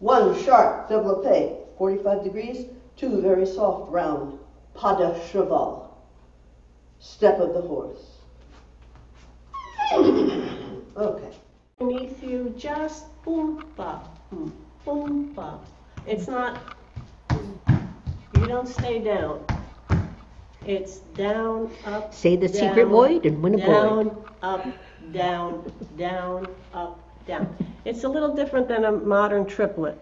One, sharp, développé, 45 degrees. Two, very soft, round, pas de cheval, step of the horse. Okay. Beneath you, just oompa, oompa. Hmm. It's not, you don't stay down. It's down, up, Say the secret down, word and win a boy. Down, up, down, down, up, down. It's a little different than a modern triplet.